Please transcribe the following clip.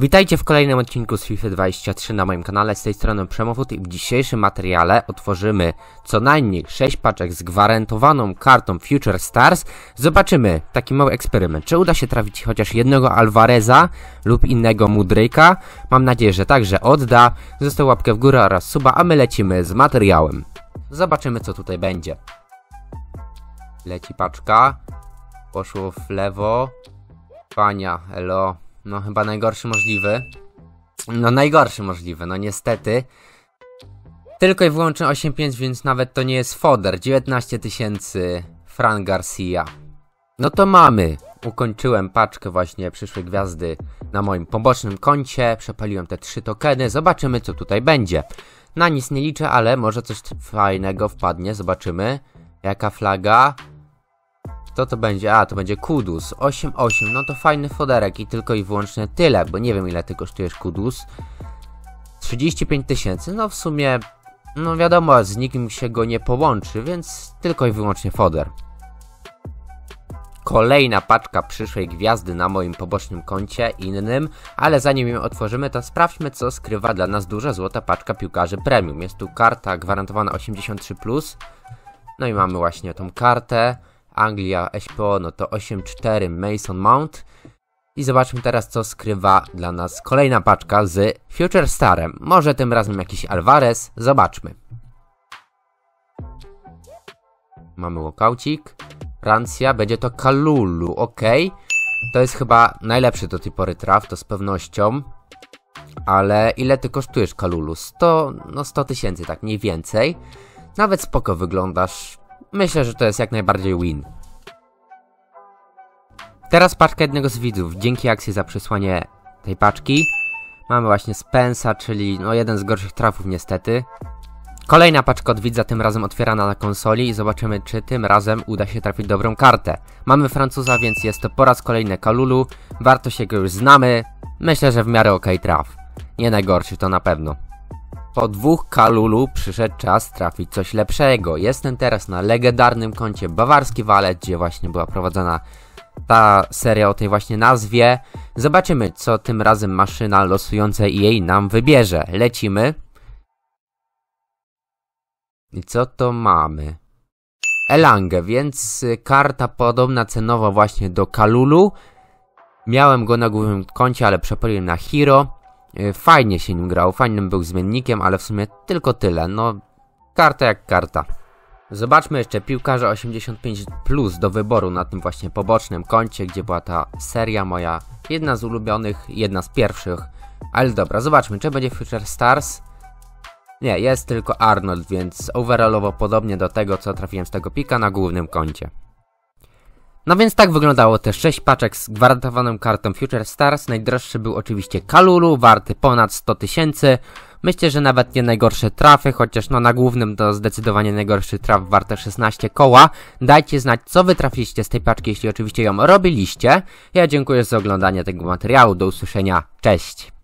Witajcie w kolejnym odcinku z FIFA 23 na moim kanale, z tej strony Przemowód i w dzisiejszym materiale otworzymy co najmniej 6 paczek z gwarantowaną kartą Future Stars. Zobaczymy taki mały eksperyment, czy uda się trafić chociaż jednego Alvareza lub innego Mudryka. Mam nadzieję, że także odda. Został łapkę w górę oraz suba, a my lecimy z materiałem. Zobaczymy co tutaj będzie. Leci paczka. Poszło w lewo. Pania, elo. No chyba najgorszy możliwy. No najgorszy możliwy, no niestety. Tylko i wyłącznie 8.5, więc nawet to nie jest foder. 19 tysięcy Fran Garcia. No to mamy. Ukończyłem paczkę właśnie przyszłej gwiazdy na moim pobocznym koncie. Przepaliłem te trzy tokeny. Zobaczymy co tutaj będzie. Na nic nie liczę, ale może coś fajnego wpadnie. Zobaczymy. Jaka flaga? Co to będzie? A, to będzie Kudus. 8,8. No to fajny foderek i tylko i wyłącznie tyle, bo nie wiem ile ty kosztujesz Kudus. 35 tysięcy. No w sumie, no wiadomo, z nikim się go nie połączy, więc tylko i wyłącznie foder. Kolejna paczka przyszłej gwiazdy na moim pobocznym koncie innym, ale zanim ją otworzymy, to sprawdźmy co skrywa dla nas duża złota paczka piłkarzy premium. Jest tu karta gwarantowana 83+. No i mamy właśnie tą kartę. Anglia SPO, no to 8-4 Mason Mount. I zobaczmy teraz, co skrywa dla nas kolejna paczka z Future Starem. Może tym razem jakiś Alvarez. Zobaczmy. Mamy walkoucik. Francja, będzie to Kalulu, ok. To jest chyba najlepszy do tej pory traf, to z pewnością. Ale ile ty kosztujesz Kalulu? 100, no 100 tysięcy, tak mniej więcej. Nawet spoko wyglądasz. Myślę, że to jest jak najbardziej win. Teraz paczka jednego z widzów. Dzięki akcji za przesłanie tej paczki. Mamy właśnie Spensa, czyli no jeden z gorszych trafów niestety. Kolejna paczka od widza, tym razem otwierana na konsoli i zobaczymy, czy tym razem uda się trafić dobrą kartę. Mamy Francuza, więc jest to po raz kolejny Kalulu. Warto się go już znamy. Myślę, że w miarę ok traf. Nie najgorszy, to na pewno. Po dwóch Kalulu przyszedł czas trafić coś lepszego. Jestem teraz na legendarnym koncie Bawarski Walet, gdzie właśnie była prowadzona ta seria o tej właśnie nazwie. Zobaczymy, co tym razem maszyna losująca jej nam wybierze. Lecimy. I co to mamy? Elangę, więc karta podobna cenowo właśnie do Kalulu. Miałem go na głównym koncie, ale przepaliłem na Hero. Fajnie się nim grał, fajnym był zmiennikiem, ale w sumie tylko tyle. No, karta jak karta. Zobaczmy jeszcze piłkarza 85 plus do wyboru na tym właśnie pobocznym koncie, gdzie była ta seria moja, jedna z ulubionych, jedna z pierwszych. Ale dobra, zobaczmy, czy będzie Future Stars. Nie, jest tylko Arnold, więc overallowo podobnie do tego, co trafiłem z tego pika na głównym koncie. No więc tak wyglądało te 6 paczek z gwarantowaną kartą Future Stars. Najdroższy był oczywiście Kalulu, warty ponad 100 tysięcy. Myślę, że nawet nie najgorsze trafy, chociaż no na głównym to zdecydowanie najgorszy traf warte 16 koła. Dajcie znać, co wy trafiliście z tej paczki, jeśli oczywiście ją robiliście. Ja dziękuję za oglądanie tego materiału, do usłyszenia, cześć!